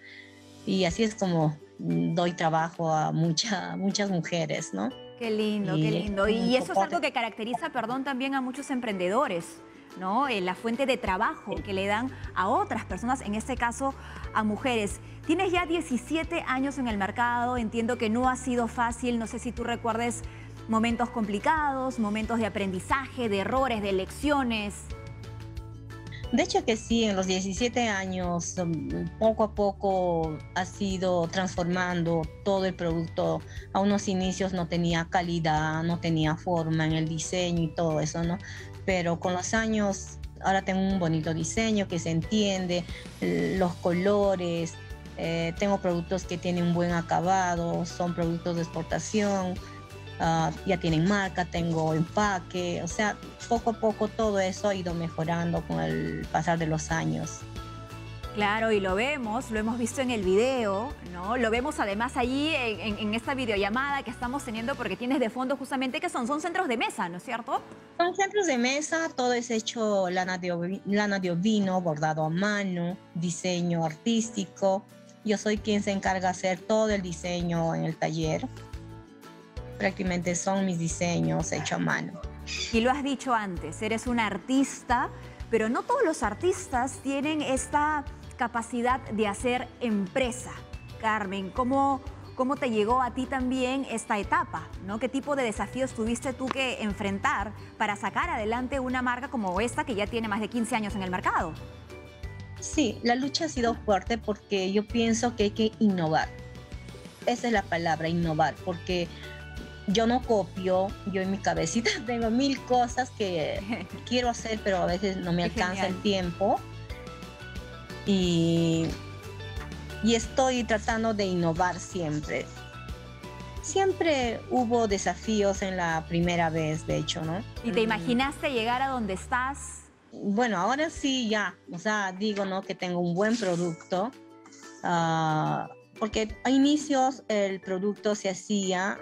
Y así es como doy trabajo a mucha, muchas mujeres, ¿no? Qué lindo, qué lindo. Y, eso es algo que caracteriza, perdón, también a muchos emprendedores, ¿no? Eh, la fuente de trabajo que le dan a otras personas, en este caso a mujeres. Tienes ya 17 años en el mercado, entiendo que no ha sido fácil, no sé si tú recuerdes momentos complicados, momentos de aprendizaje, de errores, de lecciones. De hecho que sí, en los 17 años, um, poco a poco ha sido transformando todo el producto. A unos inicios no tenía calidad, no tenía forma en el diseño y todo eso, ¿no? Pero con los años ahora tengo un bonito diseño que se entiende, los colores, eh, tengo productos que tienen un buen acabado, son productos de exportación. Ah, ya tienen marca, tengo empaque, o sea, poco a poco todo eso ha ido mejorando con el pasar de los años. Claro, y lo vemos, lo hemos visto en el video, ¿no? Lo vemos además allí en, esta videollamada que estamos teniendo porque tienes de fondo justamente que son, son centros de mesa, ¿no es cierto? Son centros de mesa, todo es hecho lana de, lana de ovino, bordado a mano, diseño artístico. Yo soy quien se encarga de hacer todo el diseño en el taller prácticamente son mis diseños hechos a mano. Y lo has dicho antes, eres una artista, pero no todos los artistas tienen esta capacidad de hacer empresa. Carmen, ¿cómo, cómo te llegó a ti también esta etapa? ¿no? ¿Qué tipo de desafíos tuviste tú que enfrentar para sacar adelante una marca como esta que ya tiene más de 15 años en el mercado? Sí, la lucha ha sido fuerte porque yo pienso que hay que innovar. Esa es la palabra, innovar, porque yo no copio, yo en mi cabecita tengo mil cosas que quiero hacer, pero a veces no me alcanza el tiempo. Y, y estoy tratando de innovar siempre. Siempre hubo desafíos en la primera vez, de hecho, ¿no? ¿Y te imaginaste llegar a donde estás? Bueno, ahora sí ya, o sea, digo, ¿no? Que tengo un buen producto. Ah, porque a inicios el producto se hacía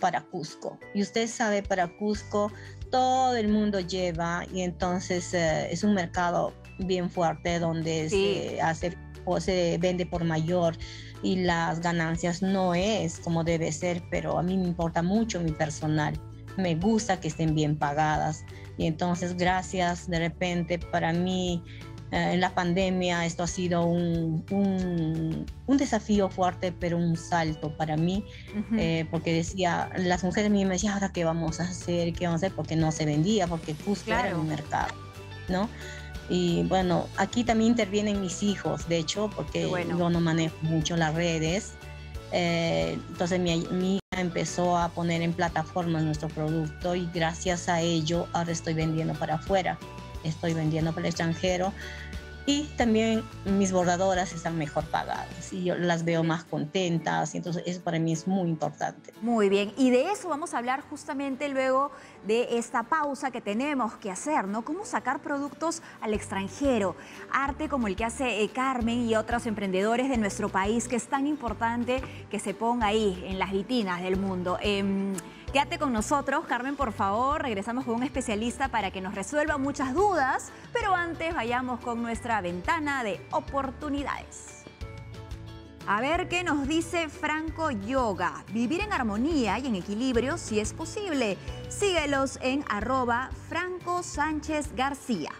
para Cusco. Y usted sabe, para Cusco todo el mundo lleva y entonces eh, es un mercado bien fuerte donde se hace o se vende por mayor y las ganancias no es como debe ser, pero a mí me importa mucho mi personal. Me gusta que estén bien pagadas y entonces gracias de repente para mí eh, en la pandemia esto ha sido un, un, desafío fuerte, pero un salto para mí, eh, porque decía, las mujeres a mí me decían, ahora qué vamos a hacer, qué vamos a hacer, porque no se vendía, porque justo era un mercado, ¿no? Y bueno, aquí también intervienen mis hijos, de hecho, porque yo no manejo mucho las redes. Eh, entonces mi, mi, hija empezó a poner en plataformas nuestro producto y gracias a ello ahora estoy vendiendo para afuera estoy vendiendo para el extranjero. Y también mis bordadoras están mejor pagadas y yo las veo más contentas y entonces eso para mí es muy importante. Muy bien, y de eso vamos a hablar justamente luego de esta pausa que tenemos que hacer, ¿no? Cómo sacar productos al extranjero, arte como el que hace eh, Carmen y otros emprendedores de nuestro país, que es tan importante que se ponga ahí en las vitinas del mundo. Em, Quédate con nosotros, Carmen, por favor. Regresamos con un especialista para que nos resuelva muchas dudas, pero antes vayamos con nuestra ventana de oportunidades. A ver qué nos dice Franco Yoga. Vivir en armonía y en equilibrio si es posible. Síguelos en arroba Franco Sánchez García.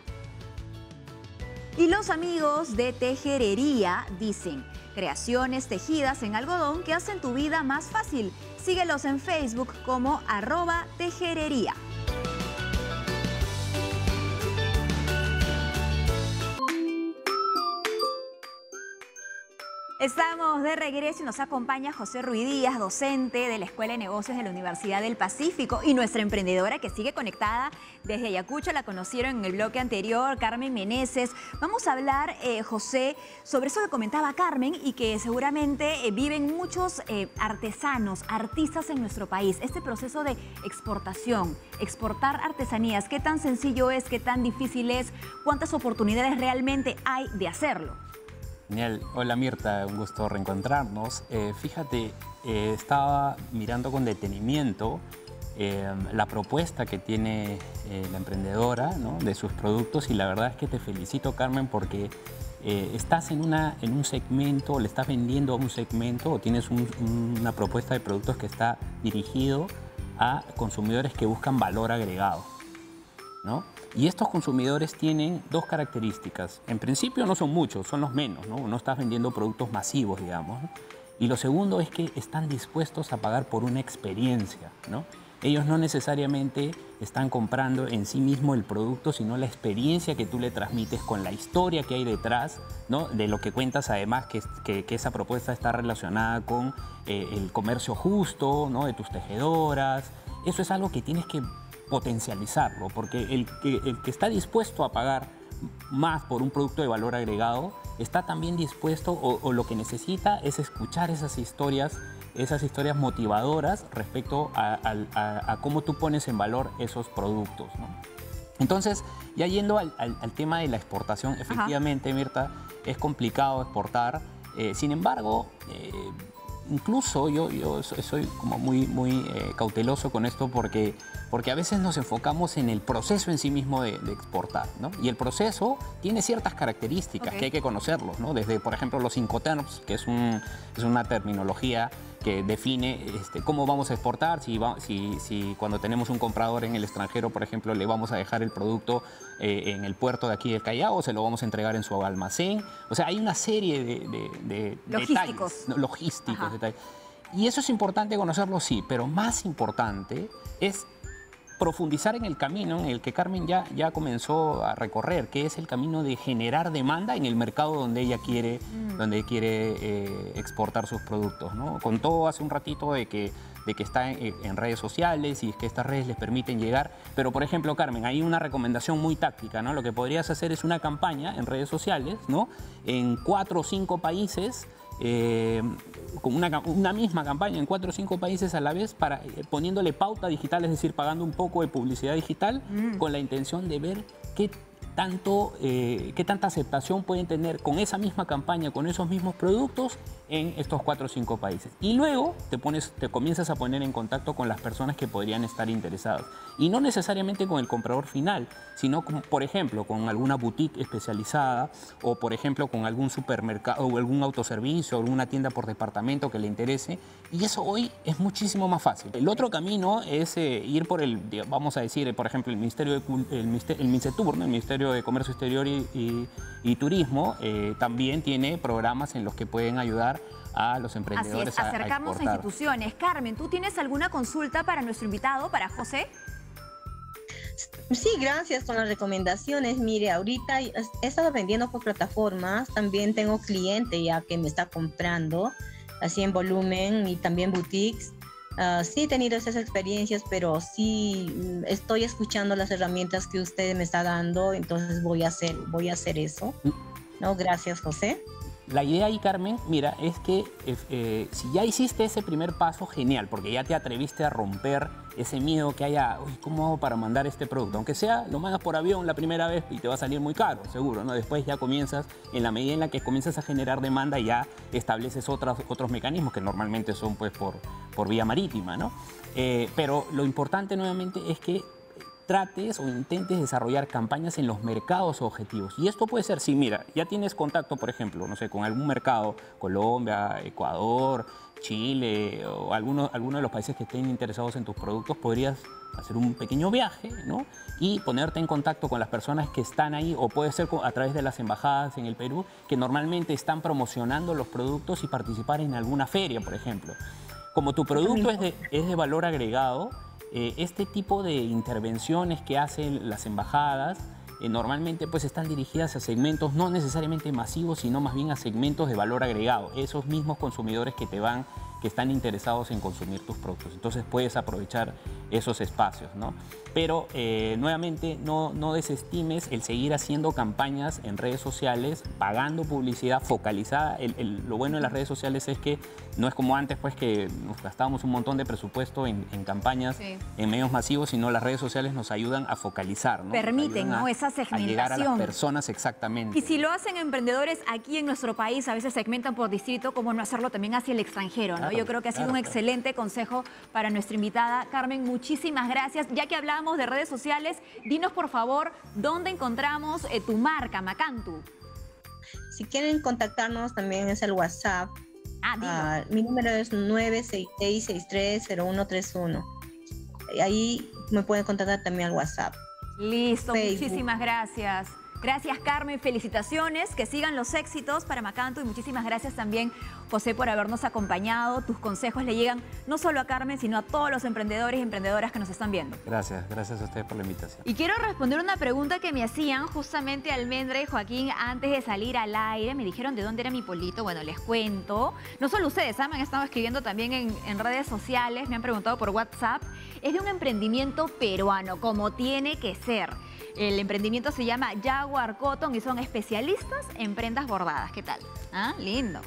Y los amigos de Tejerería dicen, creaciones tejidas en algodón que hacen tu vida más fácil. Síguelos en Facebook como arroba tejerería. Estamos de regreso y nos acompaña José Ruidías, docente de la Escuela de Negocios de la Universidad del Pacífico y nuestra emprendedora que sigue conectada desde Ayacucho, la conocieron en el bloque anterior, Carmen Meneses. Vamos a hablar, eh, José, sobre eso que comentaba Carmen y que seguramente eh, viven muchos eh, artesanos, artistas en nuestro país. Este proceso de exportación, exportar artesanías, ¿qué tan sencillo es, qué tan difícil es, cuántas oportunidades realmente hay de hacerlo? Genial. Hola Mirta, un gusto reencontrarnos. Eh, fíjate, eh, estaba mirando con detenimiento eh, la propuesta que tiene la emprendedora de sus productos y la verdad es que te felicito Carmen porque estás en, una, en un segmento, le estás vendiendo a un segmento o tienes una propuesta de productos que está dirigido a consumidores que buscan valor agregado. ¿No? Y estos consumidores tienen dos características. En principio no son muchos, son los menos, ¿no? No estás vendiendo productos masivos, digamos. Y lo segundo es que están dispuestos a pagar por una experiencia, ¿no? Ellos no necesariamente están comprando en sí mismo el producto, sino la experiencia que tú le transmites con la historia que hay detrás, ¿no? de lo que cuentas además que, esa propuesta está relacionada con eh, el comercio justo, ¿no? de tus tejedoras. Eso es algo que tienes que potencializarlo, porque el que, el que está dispuesto a pagar más por un producto de valor agregado, está también dispuesto o, lo que necesita es escuchar esas historias, esas historias motivadoras respecto a, cómo tú pones en valor esos productos. Entonces, ya yendo al, tema de la exportación, efectivamente, Mirta, es complicado exportar. Eh, sin embargo, eh, incluso yo, yo soy como muy, muy eh, cauteloso con esto porque, porque a veces nos enfocamos en el proceso en sí mismo de, exportar, ¿no? Y el proceso tiene ciertas características que hay que conocerlos, ¿no? Desde, por ejemplo, los incoterms, que es, un, es una terminología que define este, cómo vamos a exportar, si, si, si, cuando tenemos un comprador en el extranjero, por ejemplo, le vamos a dejar el producto eh, en el puerto de aquí del Callao o se lo vamos a entregar en su almacén. O sea, hay una serie de, logísticos. Detalles, logísticos detalles. Y eso es importante conocerlo, sí, pero más importante es profundizar en el camino en el que Carmen ya, ya comenzó a recorrer, que es el camino de generar demanda en el mercado donde ella quiere, mm. donde quiere eh, exportar sus productos. ¿no? Contó hace un ratito de que, de que está en, redes sociales y es que estas redes les permiten llegar, pero por ejemplo, Carmen, hay una recomendación muy táctica, ¿no? Lo que podrías hacer es una campaña en redes sociales, ¿no? En cuatro o cinco países eh, con una, misma campaña en cuatro o cinco países a la vez, para, eh, poniéndole pauta digital, es decir, pagando un poco de publicidad digital, mm. con la intención de ver qué tanto, eh, qué tanta aceptación pueden tener con esa misma campaña, con esos mismos productos en estos cuatro o cinco países. Y luego te, pones, te comienzas a poner en contacto con las personas que podrían estar interesadas. Y no necesariamente con el comprador final, sino, por ejemplo, con alguna boutique especializada o, por ejemplo, con algún supermercado o algún autoservicio o alguna tienda por departamento que le interese. Y eso hoy es muchísimo más fácil. El otro camino es eh, ir por el, vamos a decir, por ejemplo, el Ministerio de, el, el MINCETUR, el Ministerio de Comercio Exterior y, Turismo, eh, también tiene programas en los que pueden ayudar a los emprendedores Así es, acercarnos a, instituciones. Carmen, ¿tú tienes alguna consulta para nuestro invitado, para José? Sí, gracias con las recomendaciones. Mire, ahorita he estado vendiendo por plataformas, también tengo cliente ya que me está comprando, así en volumen y también boutiques. Ah, sí he tenido esas experiencias, pero sí mm, estoy escuchando las herramientas que usted me está dando, entonces voy a hacer, voy a hacer eso. Mm. No, gracias, José. La idea ahí, Carmen, mira, es que eh, si ya hiciste ese primer paso, genial, porque ya te atreviste a romper ese miedo que haya, uy, ¿cómo hago para mandar este producto? Aunque sea, lo mandas por avión la primera vez y te va a salir muy caro, seguro, ¿no? Después ya comienzas, en la medida en la que comienzas a generar demanda, ya estableces otros, otros mecanismos que normalmente son pues por, por vía marítima, ¿no? Eh, pero lo importante nuevamente es que trates o intentes desarrollar campañas en los mercados objetivos. Y esto puede ser, si mira, ya tienes contacto, por ejemplo, no sé, con algún mercado, Colombia, Ecuador, Chile o alguno, alguno de los países que estén interesados en tus productos, podrías hacer un pequeño viaje, ¿no? Y ponerte en contacto con las personas que están ahí, o puede ser a través de las embajadas en el Perú, que normalmente están promocionando los productos y participar en alguna feria, por ejemplo. Como tu producto es de, es de valor agregado, eh, este tipo de intervenciones que hacen las embajadas eh, normalmente pues están dirigidas a segmentos no necesariamente masivos, sino más bien a segmentos de valor agregado. Esos mismos consumidores que te van que están interesados en consumir tus productos. Entonces puedes aprovechar esos espacios, ¿no? Pero eh, nuevamente no, no desestimes el seguir haciendo campañas en redes sociales, pagando publicidad focalizada. lo bueno de las redes sociales es que no es como antes, pues que nos gastábamos un montón de presupuesto en, campañas, en medios masivos, sino las redes sociales nos ayudan a focalizar, ¿no? Permiten, ¿no? Esa segmentación. A llegar a las personas exactamente. Y si lo hacen emprendedores aquí en nuestro país, a veces segmentan por distrito, ¿cómo no hacerlo también hacia el extranjero, ¿no? Yo creo que ha sido un excelente consejo para nuestra invitada. Carmen, muchísimas gracias. Ya que hablamos de redes sociales, dinos por favor dónde encontramos eh, tu marca, Macantu. Si quieren contactarnos, también es el WhatsApp. Ah, ah mi número es 966-630131. Ahí me pueden contactar también al WhatsApp. Listo, muchísimas gracias. Gracias Carmen, felicitaciones, que sigan los éxitos para Macanto y muchísimas gracias también José por habernos acompañado. Tus consejos le llegan no solo a Carmen, sino a todos los emprendedores y emprendedoras que nos están viendo. Gracias, gracias a ustedes por la invitación. Y quiero responder una pregunta que me hacían justamente Almendra y Joaquín antes de salir al aire. Me dijeron de dónde era mi polito. Bueno, les cuento. No solo ustedes, ¿ah? me han estado escribiendo también en, en redes sociales, me han preguntado por WhatsApp. Es de un emprendimiento peruano, como tiene que ser. El emprendimiento se llama Jaguar Cotton y son especialistas en prendas bordadas. ¿Qué tal? ¿Ah? Lindo.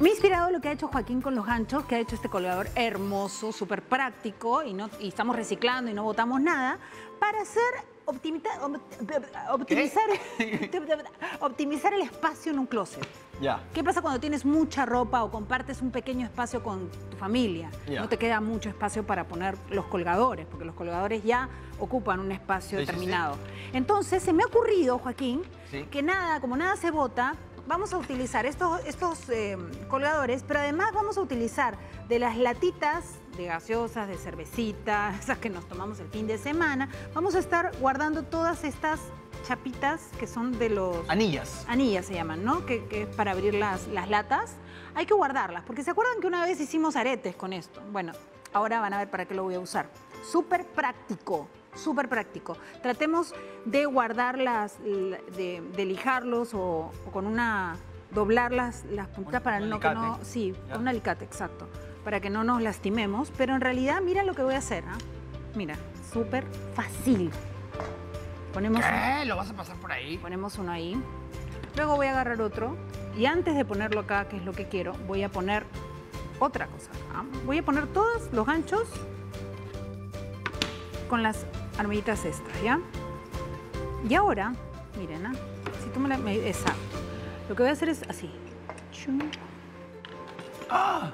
Me ha inspirado lo que ha hecho Joaquín con los ganchos, que ha hecho este colgador hermoso, súper práctico, y, no, y estamos reciclando y no botamos nada, para hacer optimizar, optimizar el espacio en un closet. Ya. ¿Qué pasa cuando tienes mucha ropa o compartes un pequeño espacio con tu familia? No te queda mucho espacio para poner los colgadores, porque los colgadores ya ocupan un espacio determinado. Entonces, se me ha ocurrido, Joaquín, que nada, como nada se bota, vamos a utilizar estos, estos eh, colgadores, pero además vamos a utilizar de las latitas de gaseosas, de cervecita, esas que nos tomamos el fin de semana, vamos a estar guardando todas estas chapitas que son de los... Anillas. Anillas se llaman, ¿no? Que, es para abrir las, las latas. Hay que guardarlas, porque ¿se acuerdan que una vez hicimos aretes con esto? Bueno, ahora van a ver para qué lo voy a usar. Súper práctico, súper práctico. Tratemos de guardarlas, de, lijarlos o, con una... doblar las, las puntas para no que no... Sí, con un alicate, exacto. Para que no nos lastimemos. Pero en realidad, mira lo que voy a hacer. ¿ah? Mira, súper fácil. Ponemos ¿Qué? ¿Lo vas a pasar por ahí? Ponemos uno ahí. Luego voy a agarrar otro. Y antes de ponerlo acá, que es lo que quiero, voy a poner otra cosa. Voy a poner todos los ganchos con las armillitas extras, ¿ya? Y ahora, miren, ¿ah? si tú me la... exacto. Lo que voy a hacer es así. ¡Ah!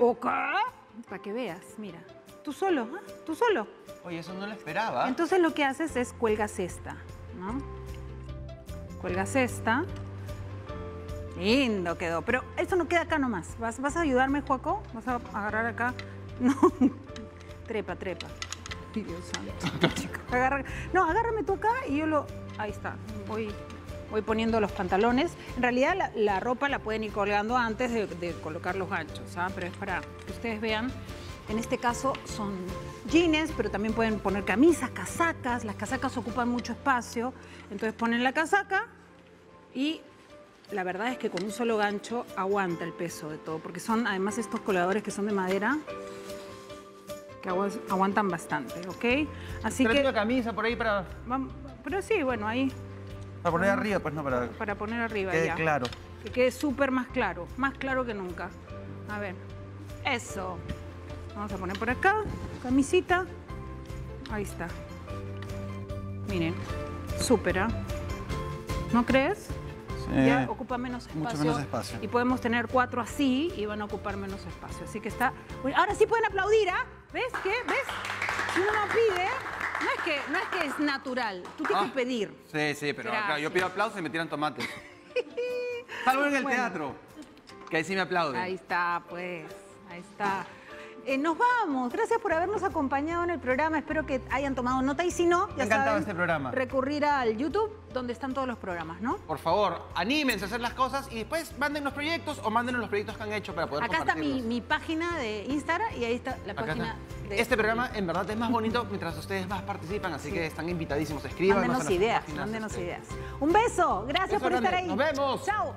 ¿O Para que veas, mira. Tú solo, ¿ah? Tú solo. Oye, eso no lo esperaba. Entonces lo que haces es cuelgas esta, ¿no? Cuelgas esta. Lindo quedó. Pero esto no queda acá nomás. ¿Vas, vas a ayudarme, Juaco? ¿Vas a agarrar acá? No. trepa, trepa. Dios santo. No, agárrame tú acá y yo lo... Ahí está. Voy, voy poniendo los pantalones. En realidad la, ropa la pueden ir colgando antes de, de colocar los ganchos, ¿ah? Pero es para que ustedes vean en este caso son jeans, pero también pueden poner camisas, casacas. Las casacas ocupan mucho espacio. Entonces ponen la casaca y la verdad es que con un solo gancho aguanta el peso de todo. Porque son además estos coladores que son de madera que aguantan bastante, ¿ok? Así que... una camisa por ahí para...? Pero sí, bueno, ahí... Para poner arriba, pues no para... Para poner arriba, quede claro. Que quede súper más claro, más claro que nunca. A ver, eso. Vamos a poner por acá, camisita. Ahí está. Miren, súper, ¿ah? ¿No crees? Sí. Ya ocupa menos espacio. Mucho menos espacio. Y podemos tener cuatro así y van a ocupar menos espacio. Así que está... Ahora sí pueden aplaudir, ¿ah? ¿Ves qué? ¿Ves? Si uno no pide, no es que, no es, que es natural. Tú tienes que ah. pedir. Sí, sí, pero acá yo pido aplausos y me tiran tomates. Salvo en el teatro, que ahí sí me aplauden. Ahí está, pues. Ahí está. Eh, nos vamos. Gracias por habernos acompañado en el programa. Espero que hayan tomado nota y si no, ya saben, este programa. recurrir al YouTube donde están todos los programas, ¿no? Por favor, anímense a hacer las cosas y después manden los proyectos o mándenos los proyectos que han hecho para poder Acá está mi, página de Instagram y ahí está la Acá página está. de... Este programa en verdad es más bonito mientras ustedes más participan, así que están invitadísimos. Escriban. Mándenos ideas, mándenos ideas. Un beso, gracias Beso por estar ahí. Nos vemos. Chao.